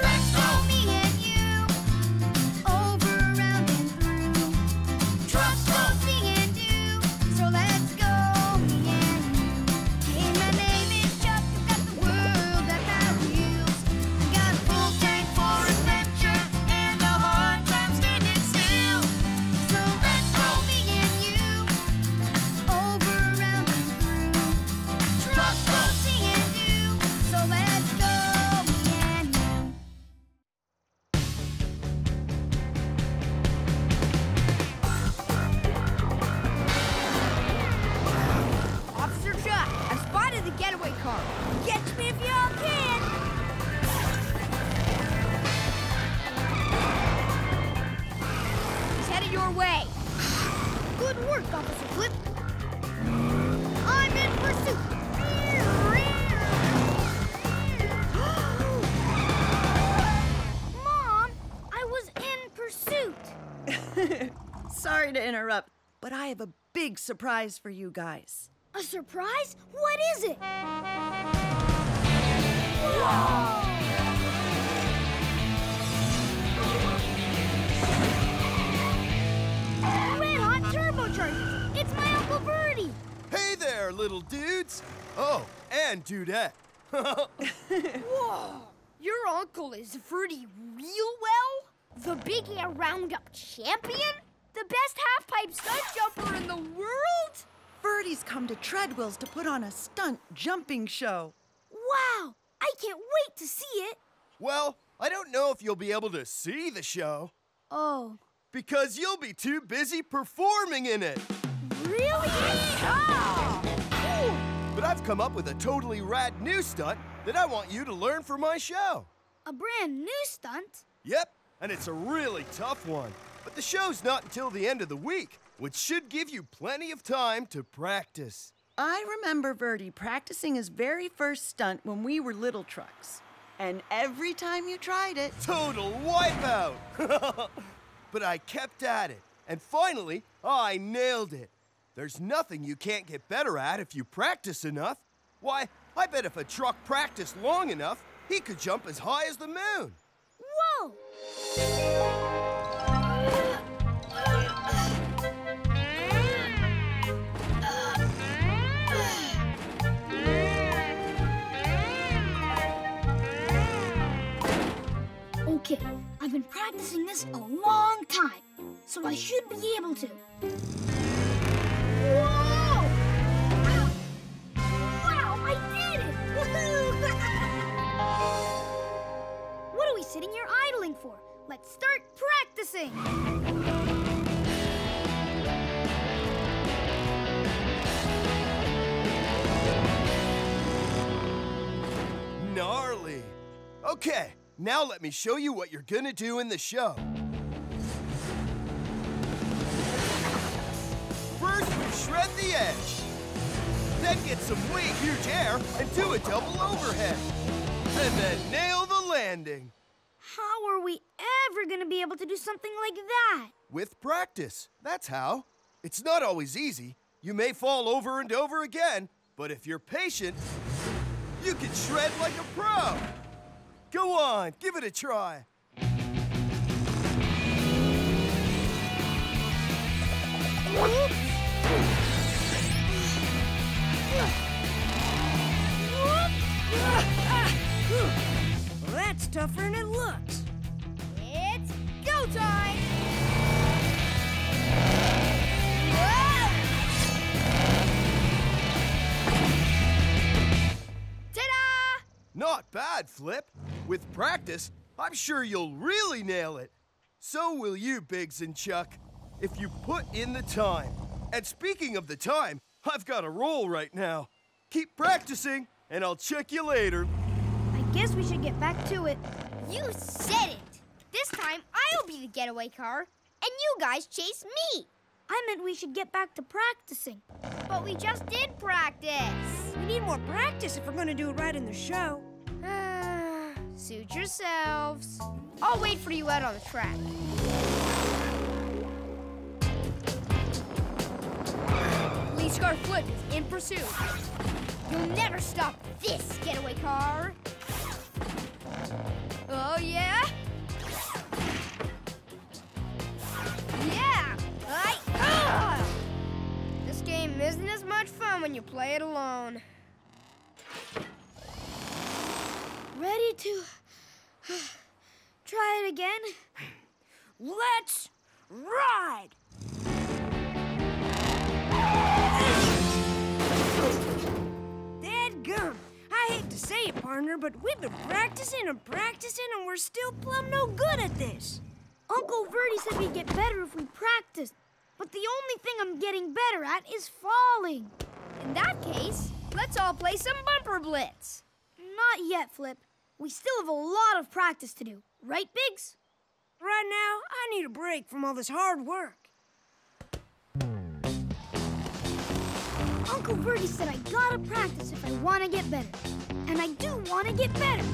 Let's go, I have a big surprise for you guys. A surprise? What is it? Red hot turbochargers! It's my Uncle Vertie! Hey there, little dudes. Oh, and dudette. Whoa! Your uncle is Vertie real well? The Big Air Roundup champion? The best half-pipe stunt jumper in the world? Vertie's come to Treadwell's to put on a stunt jumping show. Wow! I can't wait to see it! well, I don't know if you'll be able to see the show Oh, because you'll be too busy performing in it. really? Oh. But I've come up with a totally rad new stunt that I want you to learn for my show. A brand new stunt? Yep, and it's a really tough one. But the show's not until the end of the week, which should give you plenty of time to practice. I remember Vertie practicing his very first stunt when we were little trucks. And every time you tried it, Total wipeout! but I kept at it, and finally, I nailed it. There's nothing you can't get better at if you practice enough. Why, I bet if a truck practiced long enough, he could jump as high as the moon. Whoa! This a long time, so I should be able to. What are we sitting here idling for? Let's start practicing. Gnarly. Okay, now let me show you what you're gonna do in the show. First, we shred the edge. Then get some way huge air and do a double overhead. And then nail the landing. How are we ever gonna be able to do something like that? With practice, that's how. It's not always easy. You may fall over and over again, but if you're patient, you can shred like a pro. Go on, give it a try. Well, that's tougher than it looks. It's go time! Ta-da! Not bad, Flip. With practice, I'm sure you'll really nail it. So will you, Biggs and Chuck, if you put in the time. And speaking of the time, I've got a roll right now. Keep practicing, and I'll check you later. I guess we should get back to it. You said it! This time I'll be the getaway car, and you guys chase me! I meant we should get back to practicing. But we just did practice! We need more practice if we're going to do it right in the show. Suit yourselves. I'll wait for you out on the track. Lee Scarfoot is in pursuit. You'll never stop this getaway car. Oh, yeah? Yeah! I... Ah! This game isn't as much fun when you play it alone. Ready to try it again? Let's ride! Dadgum! I hate to say it, partner, but we've been practicing and practicing and we're still plumb no good at this. Uncle Vertie said we'd get better if we practiced. But the only thing I'm getting better at is falling. In that case, let's all play some bumper blitz. Not yet, Flip. We still have a lot of practice to do. Right, Biggs? Right now, I need a break from all this hard work. Uncle Vertie said I gotta practice if I want to get better. And I do want to get better.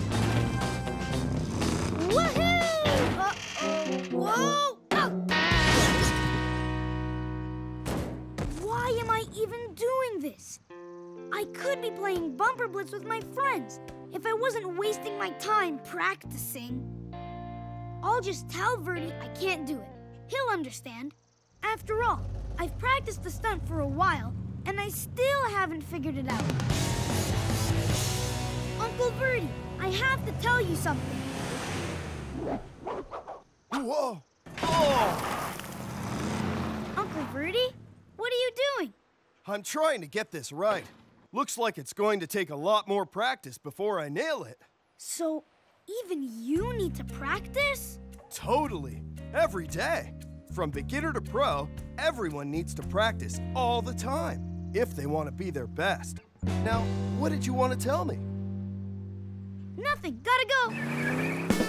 Woohoo! Uh-oh. Whoa! Oh. Why am I even doing this? I could be playing Bumper Blitz with my friends if I wasn't wasting my time practicing. I'll just tell Vertie I can't do it. He'll understand. After all, I've practiced the stunt for a while, and I still haven't figured it out. Uncle Vertie, I have to tell you something. Whoa! Oh! Uncle Vertie, what are you doing? I'm trying to get this right. Looks like it's going to take a lot more practice before I nail it. So, even you need to practice? Totally. Every day. From beginner to pro, everyone needs to practice all the time if they want to be their best. Now, what did you want to tell me? Nothing. Gotta go.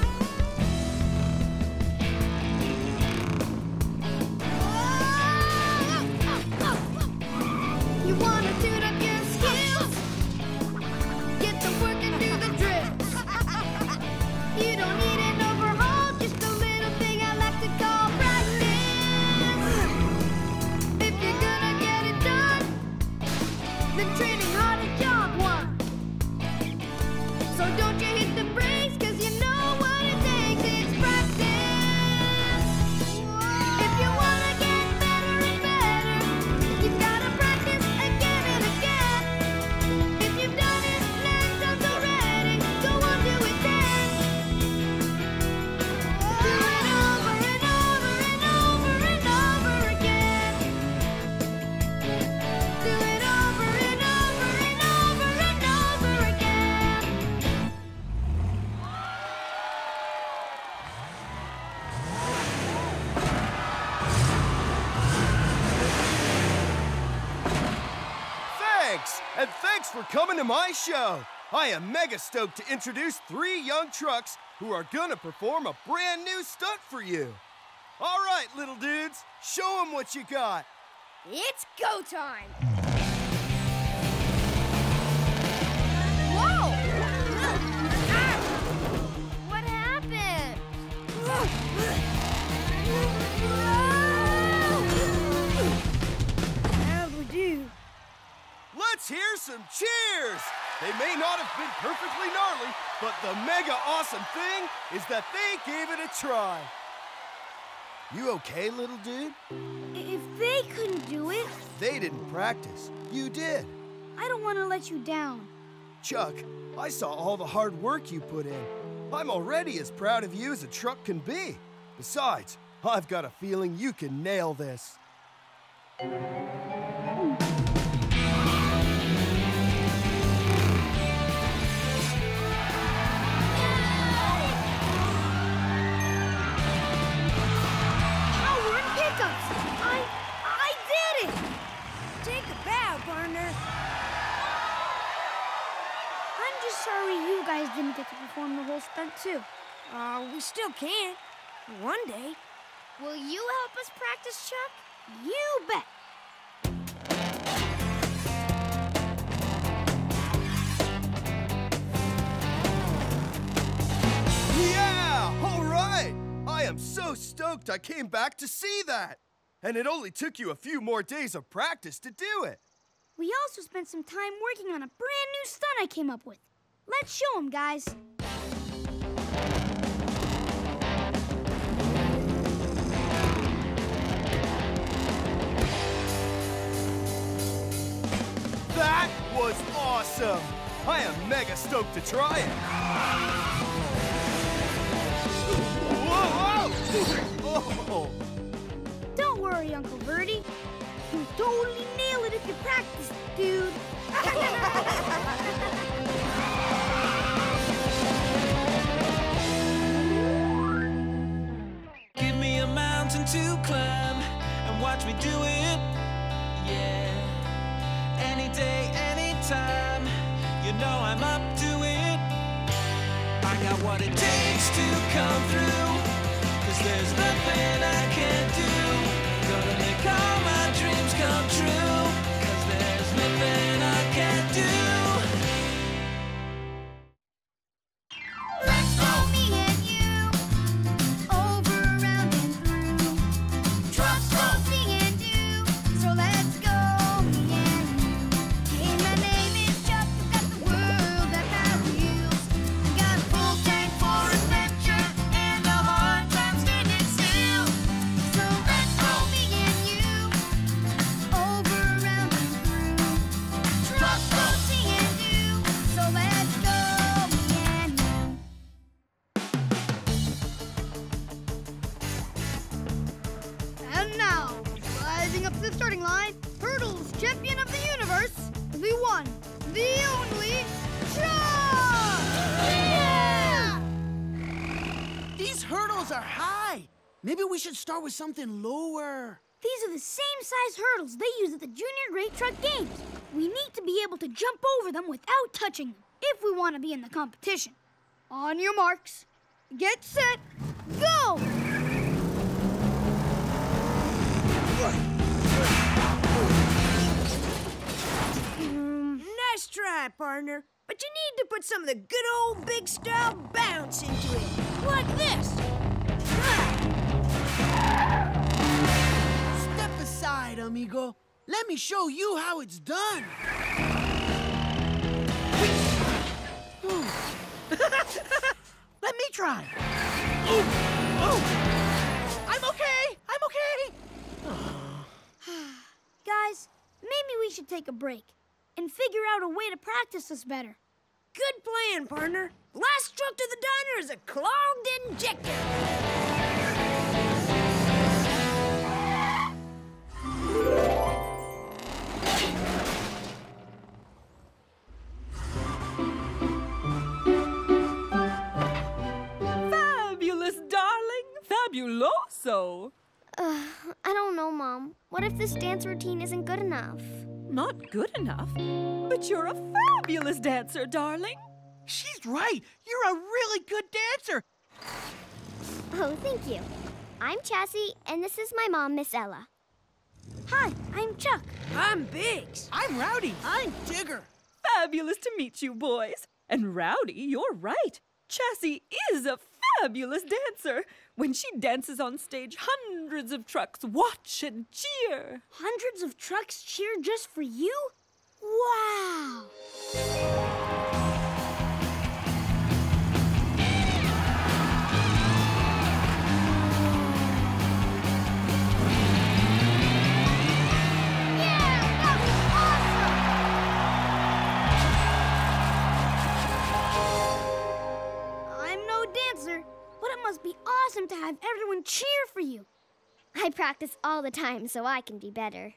And thanks for coming to my show! I am mega stoked to introduce three young trucks who are gonna perform a brand new stunt for you. All right, little dudes, show them what you got. It's go time! Let's hear some cheers! They may not have been perfectly gnarly, but the mega awesome thing is that they gave it a try. You okay, little dude? If they couldn't do it, They didn't practice. You did. I don't want to let you down. Chuck, I saw all the hard work you put in. I'm already as proud of you as a truck can be. Besides, I've got a feeling you can nail this. Guys didn't get to perform the whole stunt too. Uh, we still can. One day. Will you help us practice, Chuck? You bet. Yeah! All right! I am so stoked I came back to see that. And it only took you a few more days of practice to do it. We also spent some time working on a brand new stunt I came up with. Let's show them, guys. That was awesome! I am mega stoked to try it! Whoa, whoa! Oh. Don't worry, Uncle Vertie. You'll totally nail it if you practice, dude. to climb and watch me do it. Yeah. Any day, anytime. You know I'm up to it. I got what it takes to come through. Cause there's nothing I can't do. Gonna make all my dreams come true. Something lower. These are the same size hurdles they use at the Junior Great Truck Games. We need to be able to jump over them without touching them if we want to be in the competition. On your marks, get set, go! Mm, nice try, partner. But you need to put some of the good old big style bounce into it. Like this. Aside, amigo. Let me show you how it's done. Let me try. Ooh, oh. I'm okay. I'm okay. Guys, maybe we should take a break and figure out a way to practice this better. Good plan, partner. Last truck to the diner is a clogged injector. Fabulous, darling. Fabuloso. Uh, I don't know, Mom. What if this dance routine isn't good enough? Not good enough. But you're a fabulous dancer, darling. She's right. You're a really good dancer. Oh, thank you. I'm Chassie, and this is my mom, Miss Ella. Hi, I'm Chuck. I'm Biggs. I'm Rowdy. I'm Digger. Fabulous to meet you, boys. And Rowdy, you're right. Chassie is a fabulous dancer. When she dances on stage, hundreds of trucks watch and cheer. Hundreds of trucks cheer just for you? Wow! Must be awesome to have everyone cheer for you. I practice all the time so I can be better.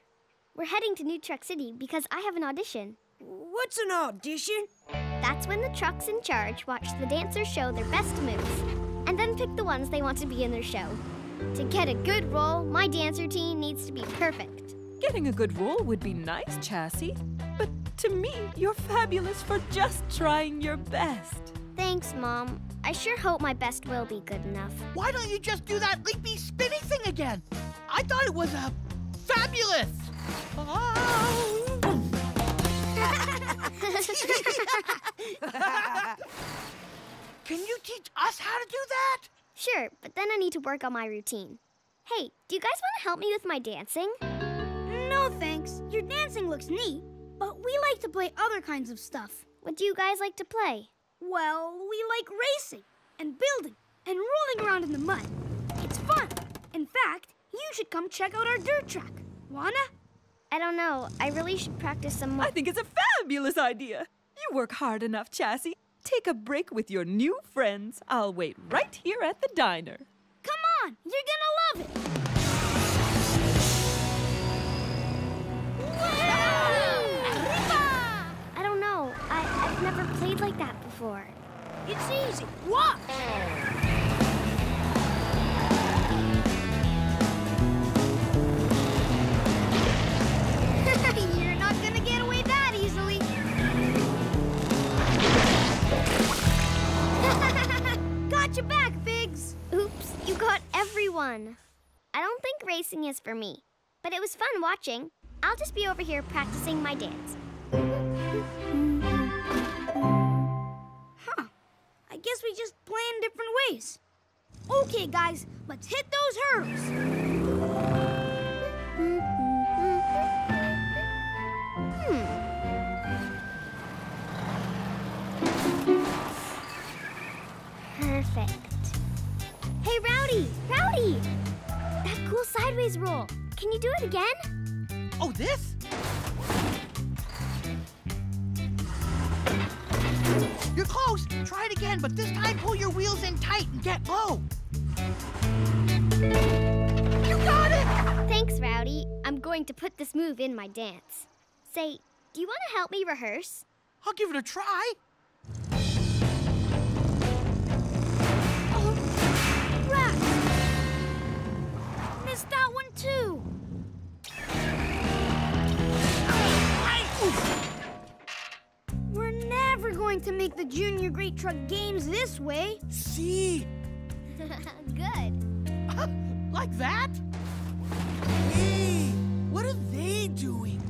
We're heading to New Truck City because I have an audition. What's an audition? That's when the trucks in charge watch the dancers show their best moves and then pick the ones they want to be in their show. To get a good role, my dance routine needs to be perfect. Getting a good role would be nice, Chassie. But to me, you're fabulous for just trying your best. Thanks, Mom. I sure hope my best will be good enough. Why don't you just do that leapy spinny thing again? I thought it was a fabulous. Can you teach us how to do that? Sure, but then I need to work on my routine. Hey, do you guys want to help me with my dancing? No thanks. Your dancing looks neat, but we like to play other kinds of stuff. What do you guys like to play? Well, we like racing and building and rolling around in the mud. It's fun. In fact, you should come check out our dirt track. Wanna? I don't know. I really should practice some more. I think it's a fabulous idea. You work hard enough, Chassie. Take a break with your new friends. I'll wait right here at the diner. Come on, you're gonna love it. I don't know. I, I've never played like that before. It's easy. Watch. You're not gonna get away that easily. Got you back, Biggs. Oops, you got everyone. I don't think racing is for me, but it was fun watching. I'll just be over here practicing my dance. Guess we just play in different ways. Okay, guys, let's hit those hurdles. Hmm. Perfect. Hey, Rowdy! Rowdy! That cool sideways roll. Can you do it again? Oh, this? Close. Try it again, but this time pull your wheels in tight and get low. You got it! Thanks, Rowdy. I'm going to put this move in my dance. Say, do you want to help me rehearse? I'll give it a try. Oh, rats! Missed that one too. Never going to make the Junior Great Truck Games this way. See? Good. Like that? Hey, what are they doing?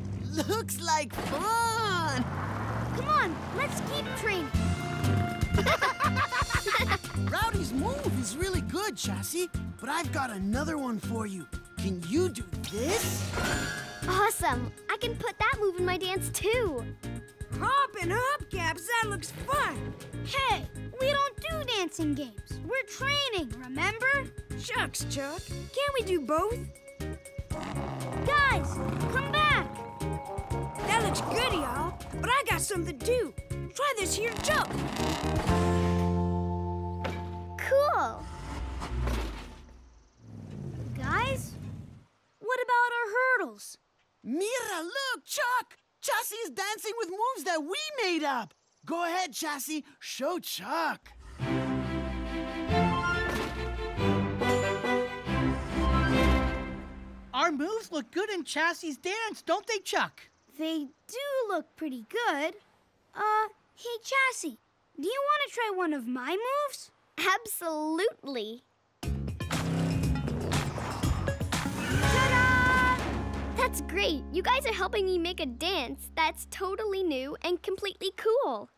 Looks like fun! Come on, let's keep training. Rowdy's move is really good, Chassie, but I've got another one for you. Can you do this? Awesome. I can put that move in my dance too. Hopping hubcaps, that looks fun. Hey, we don't do dancing games. We're training, remember? Shucks, Chuck. Can't we do both? Guys, come back. That looks good, y'all. But I got something too. Try this here jump. Cool. Guys, what about our hurdles? Mira, look, Chuck! Chassie is dancing with moves that we made up. Go ahead, Chassie. Show Chuck. Our moves look good in Chassie' dance, don't they, Chuck? They do look pretty good. Uh, hey, Chassie, do you want to try one of my moves? Absolutely. That's great. You guys are helping me make a dance that's totally new and completely cool.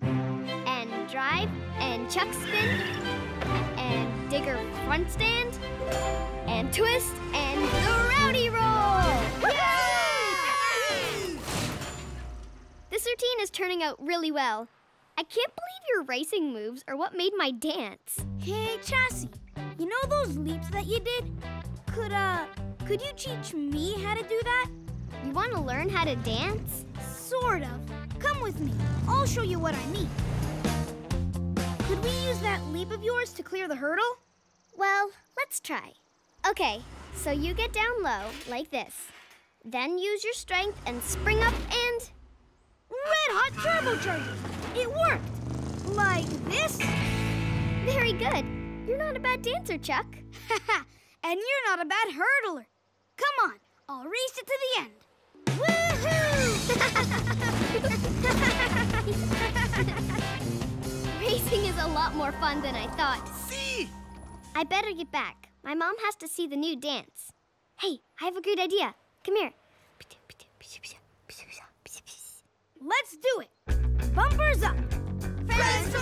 And drive, and chuck spin, and digger front stand, and twist, and the rowdy roll! Yay! This routine is turning out really well. I can't believe your racing moves are what made my dance. Hey, Chassie, you know those leaps that you did? Could, uh, could you teach me how to do that? You want to learn how to dance? Sort of. Come with me. I'll show you what I mean. Could we use that leap of yours to clear the hurdle? Well, let's try. Okay, so you get down low, like this. Then use your strength and spring up and. Red hot turbocharger! It worked! Like this? Very good. You're not a bad dancer, Chuck. and you're not a bad hurdler. Come on, I'll race it to the end. Racing is a lot more fun than I thought. See? I better get back. My mom has to see the new dance. Hey, I have a great idea. Come here. Let's do it. Bumpers up. Friends for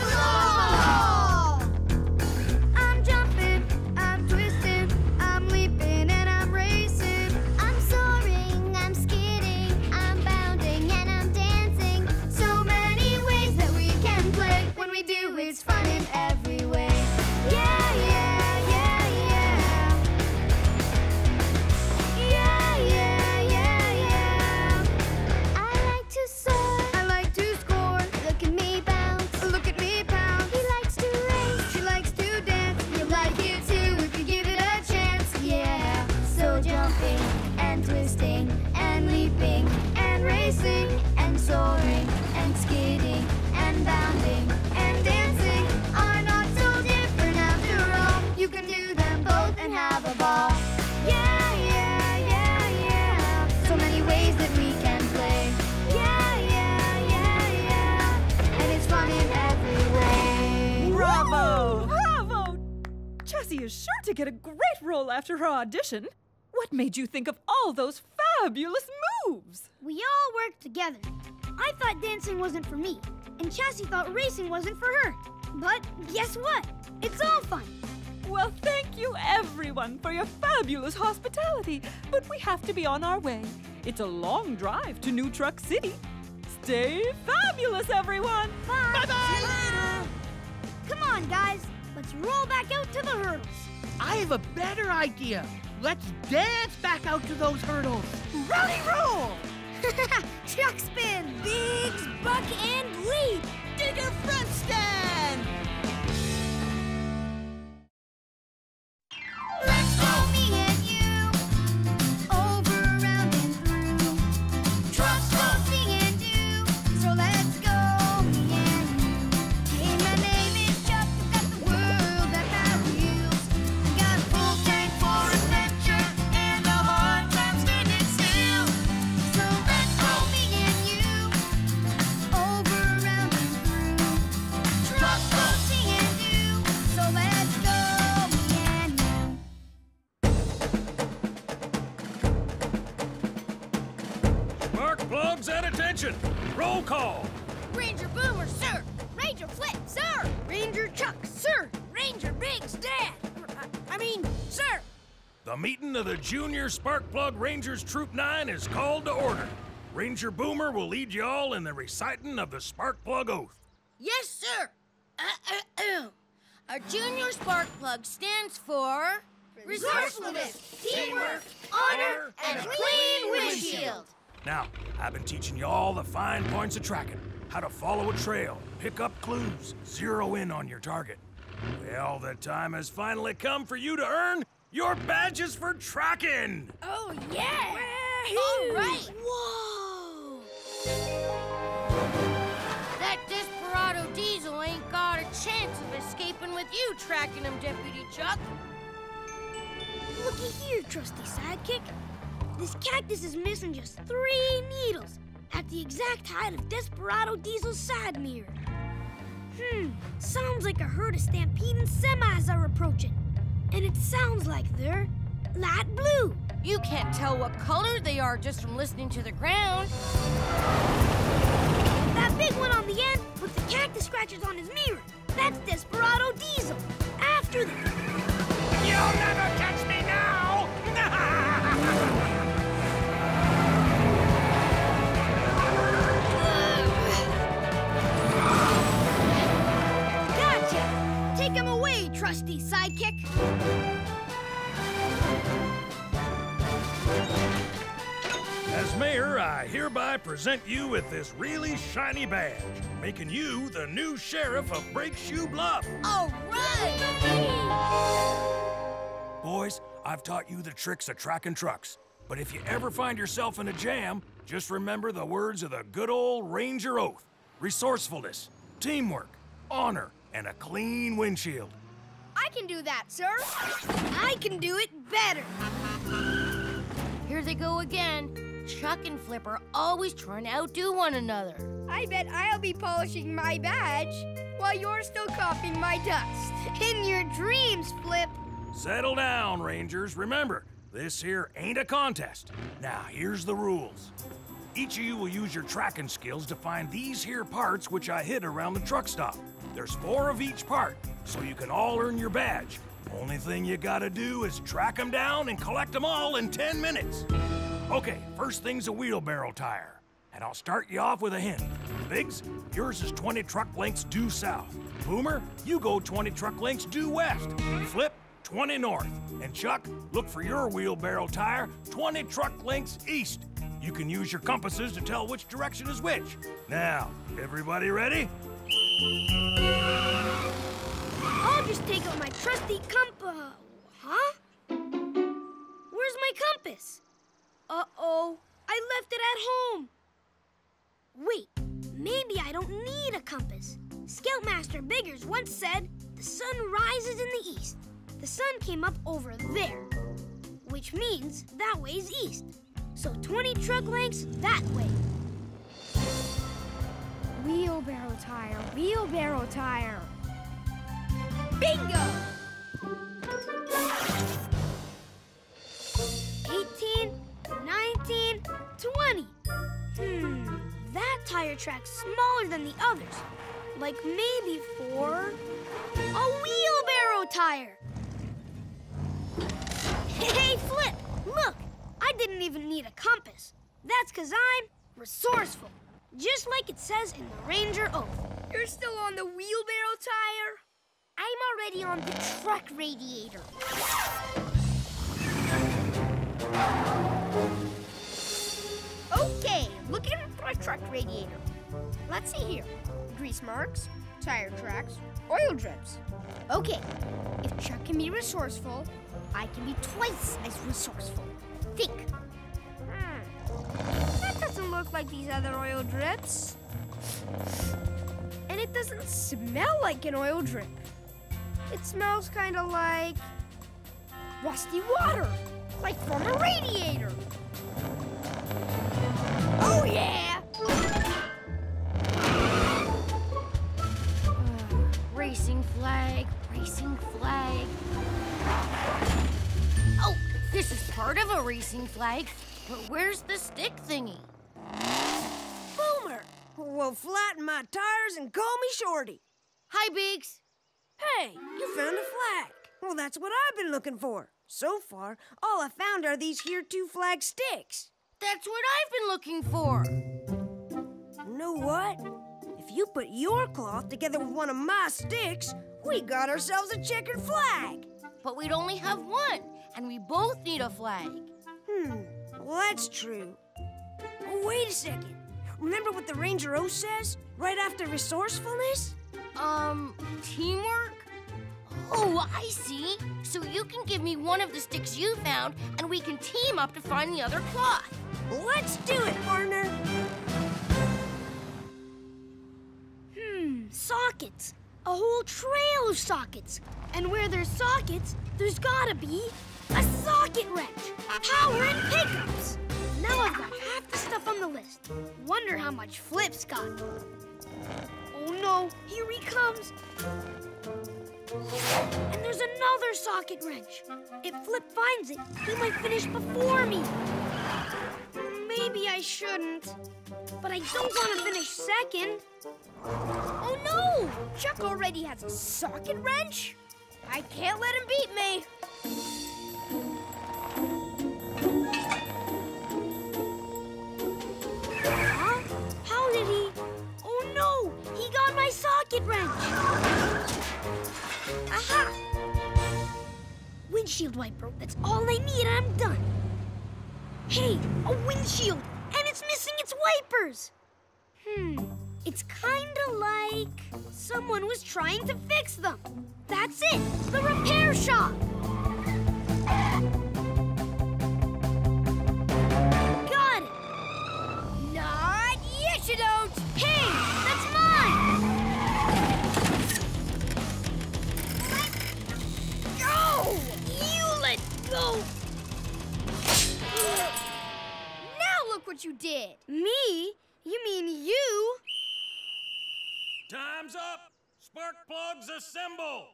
do, it's fun in every after her audition. What made you think of all those fabulous moves? We all worked together. I thought dancing wasn't for me, and Chassie thought racing wasn't for her. But guess what? It's all fun. Well, thank you everyone for your fabulous hospitality, but we have to be on our way. It's a long drive to New Truck City. Stay fabulous, everyone! Bye. Later. Come on, guys. Let's roll back out to the hurdles. I have a better idea. Let's dance back out to those hurdles. Rowdy roll! Truck spin. Biggs, buck, and leap. Digger front stand! Junior Sparkplug Rangers Troop 9 is called to order. Ranger Boomer will lead you all in the reciting of the Sparkplug Oath. Yes, sir. Uh, Our junior Sparkplug stands for resourcefulness, teamwork, honor, and a clean windshield. Now, I've been teaching you all the fine points of tracking, how to follow a trail, pick up clues, zero in on your target. Well, the time has finally come for you to earn your badges for tracking. Oh, yeah. All right. Whoa. That Desperado Diesel ain't got a chance of escaping with you tracking him, Deputy Chuck. Looky here, trusty sidekick. This cactus is missing just three needles at the exact height of Desperado Diesel's side mirror. Hmm, sounds like a herd of stampeding semis are approaching. And it sounds like they're light blue. You can't tell what color they are just from listening to the ground. That big one on the end with the cactus scratches on his mirror. That's Desperado Diesel. After them. You'll never catch sidekick. As mayor, I hereby present you with this really shiny badge, making you the new sheriff of Breakshoe Bluff. All right. Boys, I've taught you the tricks of tracking trucks. But if you ever find yourself in a jam, just remember the words of the good old Ranger Oath resourcefulness, teamwork, honor, and a clean windshield. I can do that, sir. I can do it better. Here they go again. Chuck and Flip are always trying to outdo one another. I bet I'll be polishing my badge while you're still coughing my dust. In your dreams, Flip. Settle down, Rangers. Remember, this here ain't a contest. Now, here's the rules. Each of you will use your tracking skills to find these here parts which I hid around the truck stop. There's four of each part, so you can all earn your badge. Only thing you gotta do is track them down and collect them all in 10 minutes. Okay, first thing's a wheelbarrow tire. And I'll start you off with a hint. Biggs, yours is 20 truck lengths due south. Boomer, you go 20 truck lengths due west. Flip, 20 north. And Chuck, look for your wheelbarrow tire 20 truck lengths east. You can use your compasses to tell which direction is which. Now, everybody ready? I'll just take out my trusty compa. Huh? Where's my compass? Uh oh, I left it at home. Wait, maybe I don't need a compass. Scoutmaster Biggers once said the sun rises in the east. The sun came up over there, which means that way's east. So 20 truck lengths that way. Wheelbarrow tire, wheelbarrow tire. Bingo! 18, 19, 20. Hmm, that tire track's smaller than the others. Like maybe four... A wheelbarrow tire! Hey, Flip! Look! I didn't even need a compass. That's because I'm resourceful. Just like it says in the Ranger Oath. You're still on the wheelbarrow tire? I'm already on the truck radiator. Okay, looking at my truck radiator. Let's see here. Grease marks, tire tracks, oil drips. Okay, if Chuck can be resourceful, I can be twice as resourceful. Think. Hmm. That doesn't look like these other oil drips. And it doesn't smell like an oil drip. It smells kind of like rusty water, like from a radiator. Oh, yeah! Racing flag, racing flag. Oh, this is part of a racing flag, but where's the stick thingy? Boomer! Well, flatten my tires and call me Shorty. Hi, Biggs. Hey, you found a flag. Well, that's what I've been looking for. So far, all I found are these here two flag sticks. That's what I've been looking for. You Know what? If you put your cloth together with one of my sticks, we got ourselves a checkered flag. But we'd only have one, and we both need a flag. Hmm, well, that's true. Oh, wait a second. Remember what the Ranger O says right after resourcefulness? Um, teamwork? Oh, I see. So you can give me one of the sticks you found, and we can team up to find the other cloth. Let's do it, partner. Hmm, sockets. A whole trail of sockets. And where there's sockets, there's gotta be a socket wrench, power, and pickups. Now I've got half the stuff on the list. Wonder how much Flip's got. Oh no, here he comes. And there's another socket wrench. If Flip finds it, he might finish before me. Maybe I shouldn't. But I don't want to finish second. Oh no! Chuck already has a socket wrench? I can't let him beat me. Wrench! Aha! Windshield wiper. That's all I need and I'm done. Hey, a windshield! And it's missing its wipers! Hmm, it's kinda like someone was trying to fix them. That's it! The repair shop! What you did! Me? You mean you? Time's up! Spark plugs assemble!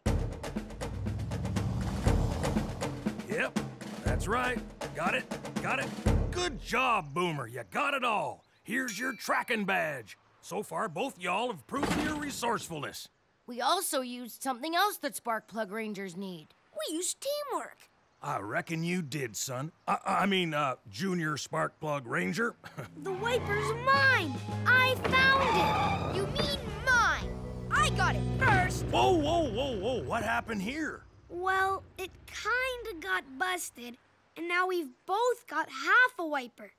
Yep, that's right. Got it, got it. Good job, Boomer. You got it all. Here's your tracking badge. So far, both y'all have proven your resourcefulness. We also used something else that Sparkplug Rangers need. We used teamwork. I reckon you did, son. I, I mean, uh, Junior Sparkplug Ranger. The wiper's mine! I found it! You mean mine! I got it first! whoa, whoa, whoa, whoa. What happened here? Well, it kinda got busted, and now we've both got half a wiper.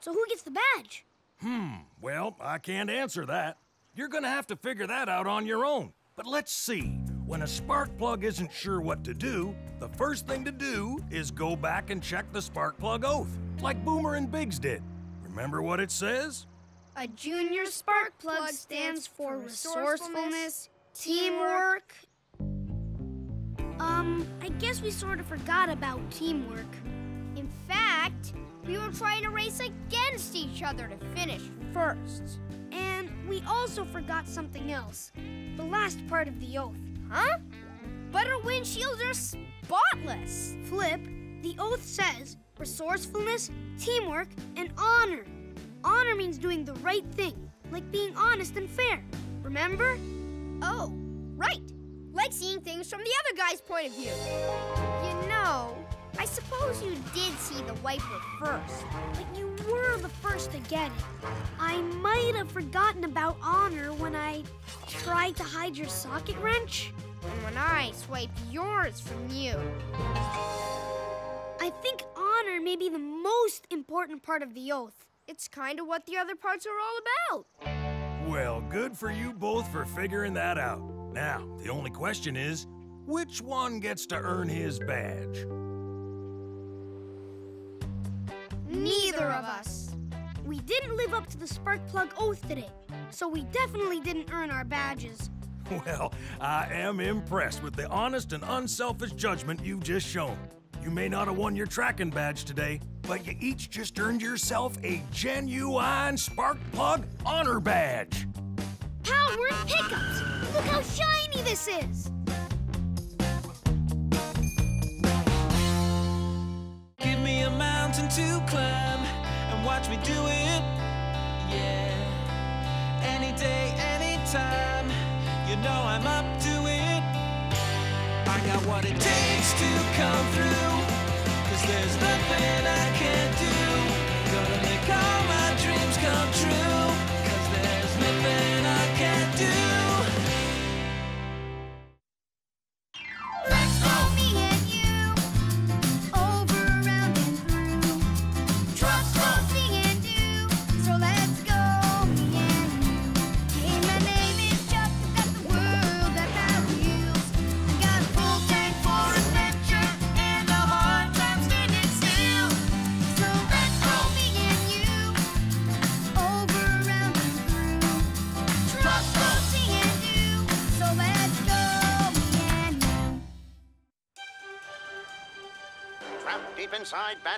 So who gets the badge? Hmm, well, I can't answer that. You're gonna have to figure that out on your own. But let's see. When a spark plug isn't sure what to do, the first thing to do is go back and check the spark plug oath, like Boomer and Biggs did. Remember what it says? A junior spark plug stands for resourcefulness, teamwork. Um, I guess we sort of forgot about teamwork. In fact, we were trying to race against each other to finish first. And we also forgot something else. The last part of the oath. Huh? But our windshields are spotless. Flip, the oath says resourcefulness, teamwork, and honor. honor means doing the right thing, like being honest and fair. Remember? Oh, right. Like seeing things from the other guy's point of view. You know, I suppose you did see the wiper first. But you were the first to get it. I might have forgotten about honor when I tried to hide your socket wrench. And when I swiped yours from you. I think honor may be the most important part of the oath. It's kind of what the other parts are all about. Well, good for you both for figuring that out. Now, the only question is which one gets to earn his badge? Neither of us. We didn't live up to the spark plug oath today, so we definitely didn't earn our badges. Well, I am impressed with the honest and unselfish judgment you've just shown. You may not have won your tracking badge today, but you each just earned yourself a genuine Spark Plug Honor Badge. Power pickups! Look how shiny this is! Mountain to climb and watch me do it. Yeah. Any day, anytime. You know I'm up to it. I got what it takes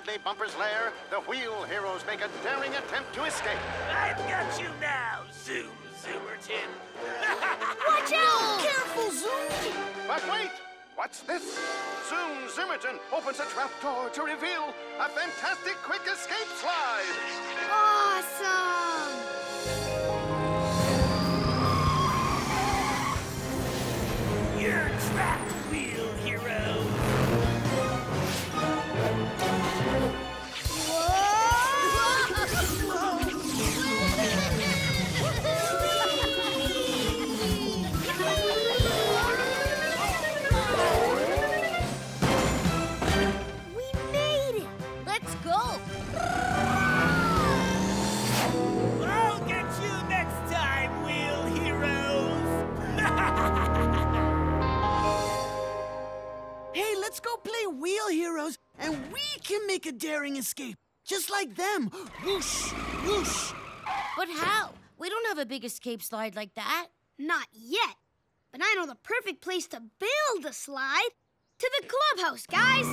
inside Badly Bumper's lair, the Wheel Heroes make a daring attempt to escape. I've got you now, Zoom Zoomerton. Watch out! Careful, Zoom! But wait! What's this? Zoom Zoomerton opens a trapdoor to reveal a fantastic quick escape slide. Awesome! Escape, just like them. Whoosh, whoosh. But how? We don't have a big escape slide like that. Not yet. But I know the perfect place to build a slide. To the clubhouse, guys!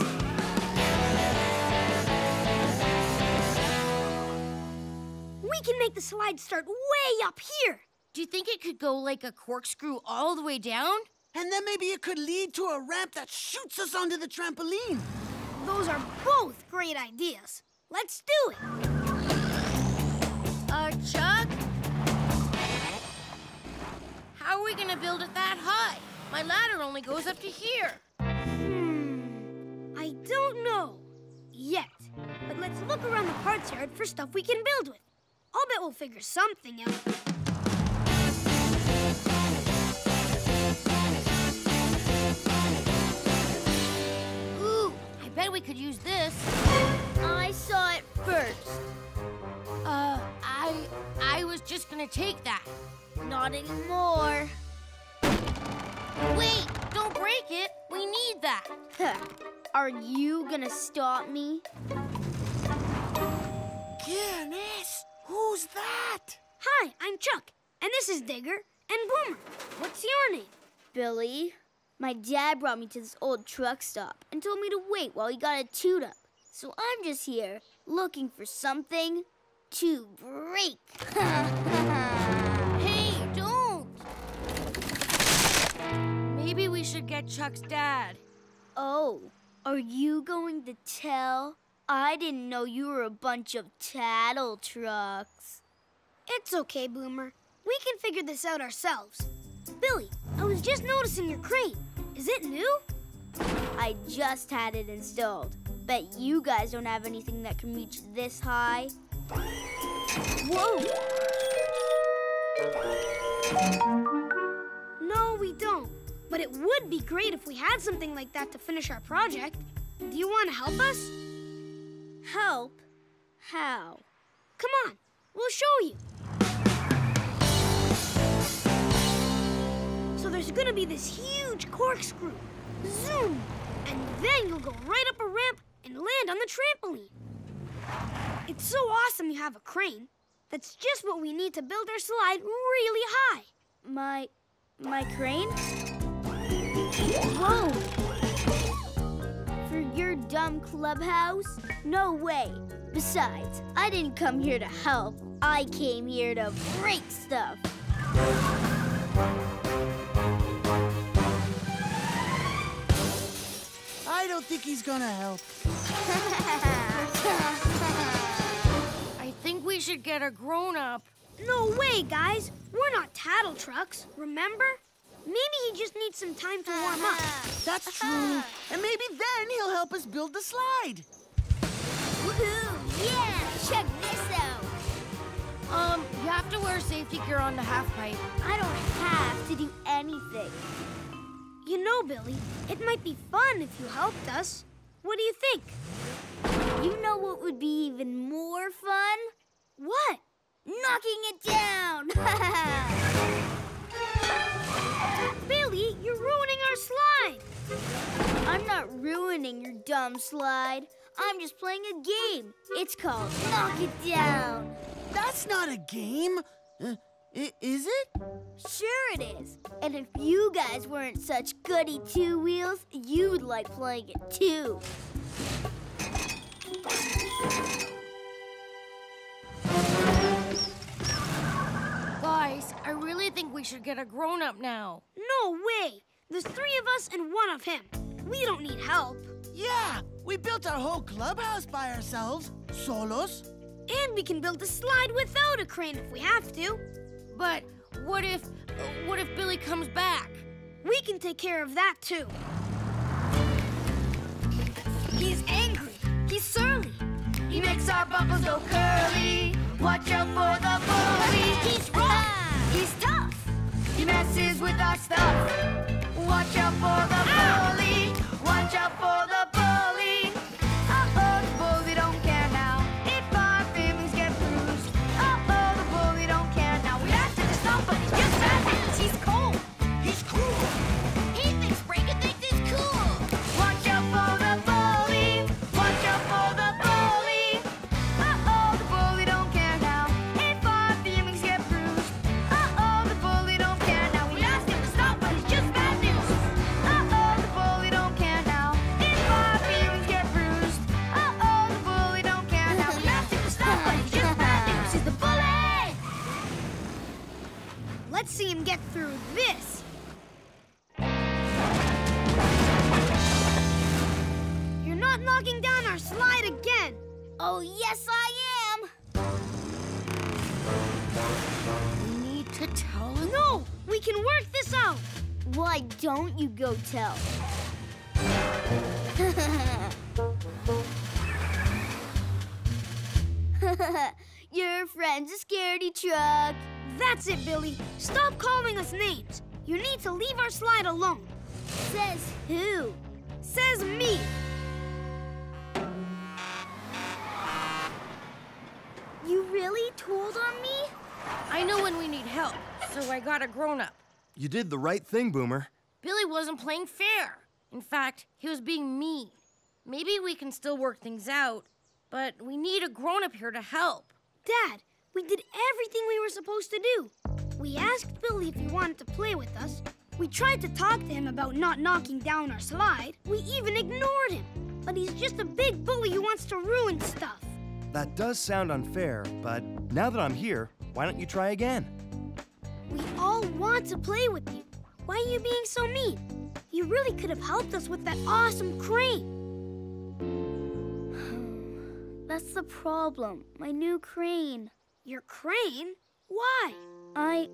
We can make the slide start way up here. Do you think it could go like a corkscrew all the way down? And then maybe it could lead to a ramp that shoots us onto the trampoline. Those are both great ideas. Let's do it. Uh, Chuck? How are we gonna build it that high? My ladder only goes up to here. Hmm. I don't know yet. But let's look around the parts yard for stuff we can build with. I'll bet we'll figure something out. Could use this. I saw it first. Uh, I I was just gonna take that. Not anymore. Wait, don't break it. We need that. Are you gonna stop me? Goodness, who's that? Hi, I'm Chuck, and this is Digger and Boomer. What's your name? Billy, my dad brought me to this old truck stop and told me to wait while he got a tune up. So I'm just here looking for something to break. Hey, don't. Maybe we should get Chuck's dad. oh, are you going to tell? I didn't know you were a bunch of tattle trucks. It's okay, Boomer. We can figure this out ourselves. Billy, I was just noticing your crane. Is it new? I just had it installed. Bet you guys don't have anything that can reach this high. Whoa! No, we don't. But it would be great if we had something like that to finish our project. Do you want to help us? Help? How? Come on, we'll show you. So there's gonna be this huge corkscrew. Zoom! And then you'll go right up a ramp and land on the trampoline. It's so awesome you have a crane. That's just what we need to build our slide really high. My. my crane? Whoa! For your dumb clubhouse? No way. Besides, I didn't come here to help. I came here to break stuff. Don't think he's gonna help. I think we should get a grown up. No way, guys. We're not tattle trucks, remember? Maybe he just needs some time to warm up. That's true. And maybe then he'll help us build the slide. Woohoo! Yeah! Check this out! Um, you have to wear safety gear on the half pipe. I don't have to do anything. You know, Billy, it might be fun if you helped us. What do you think? You know what would be even more fun? What? Knocking it down! Billy, you're ruining our slide. I'm not ruining your dumb slide. I'm just playing a game. It's called Knock It Down. That's not a game. Uh, i- is it? Sure it is. And if you guys weren't such goody two wheels, you'd like playing it too. Guys, I really think we should get a grown up now. No way. There's three of us and one of him. We don't need help. Yeah, we built our whole clubhouse by ourselves. Solos. And we can build a slide without a crane if we have to. But what if what if Billy comes back? We can take care of that too. He's angry. He's surly. He makes our buckles go curly. Watch out for the bully. He's rough. He's tough. He messes with our stuff. Watch out for the bully. Watch out for the That's it, Billy. Stop calling us names. You need to leave our slide alone. Says who? Says me. You really told on me? I know when we need help, so I got a grown up. You did the right thing, Boomer. Billy wasn't playing fair. In fact, he was being mean. Maybe we can still work things out, but we need a grown up here to help. Dad, we did everything we were supposed to do. We asked Billy if he wanted to play with us. We tried to talk to him about not knocking down our slide. We even ignored him. But he's just a big bully who wants to ruin stuff. That does sound unfair, but now that I'm here, why don't you try again? We all want to play with you. Why are you being so mean? You really could have helped us with that awesome crane. That's the problem. My new crane. Your crane? Why? I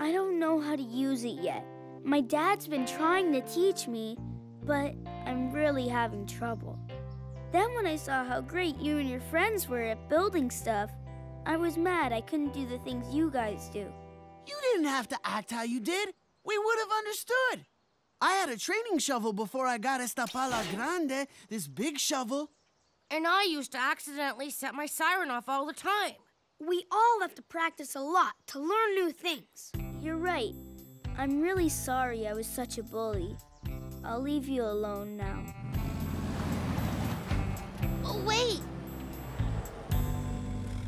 I don't know how to use it yet. My dad's been trying to teach me, but I'm really having trouble. Then when I saw how great you and your friends were at building stuff, I was mad I couldn't do the things you guys do. You didn't have to act how you did. We would have understood. I had a training shovel before I got esta pala grande, this big shovel. And I used to accidentally set my siren off all the time. We all have to practice a lot to learn new things. You're right. I'm really sorry I was such a bully. I'll leave you alone now. Oh, wait!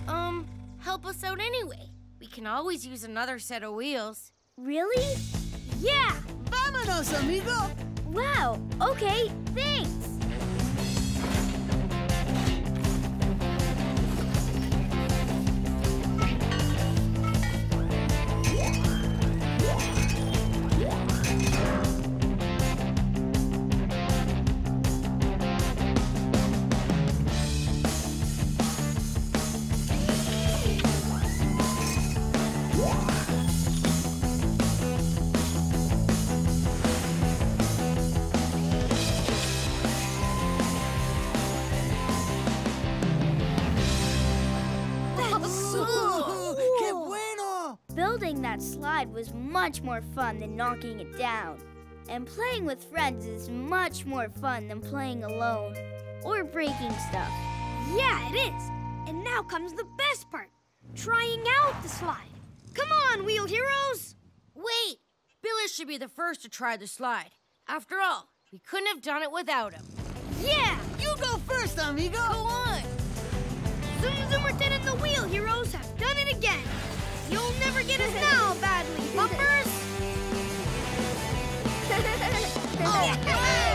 Um, help us out anyway. We can always use another set of wheels. Really? Yeah! Vámonos, amigo! Wow, okay, thanks. Much more fun than knocking it down. And playing with friends is much more fun than playing alone or breaking stuff. Yeah, it is. And now comes the best part trying out the slide. Come on, wheel heroes! Wait! Billy should be the first to try the slide. After all, we couldn't have done it without him. Yeah! You go first, amigo! Go on! Zoom Zoomerton and the wheel heroes have done it again. You'll never get us now, badly bumpers. Oh,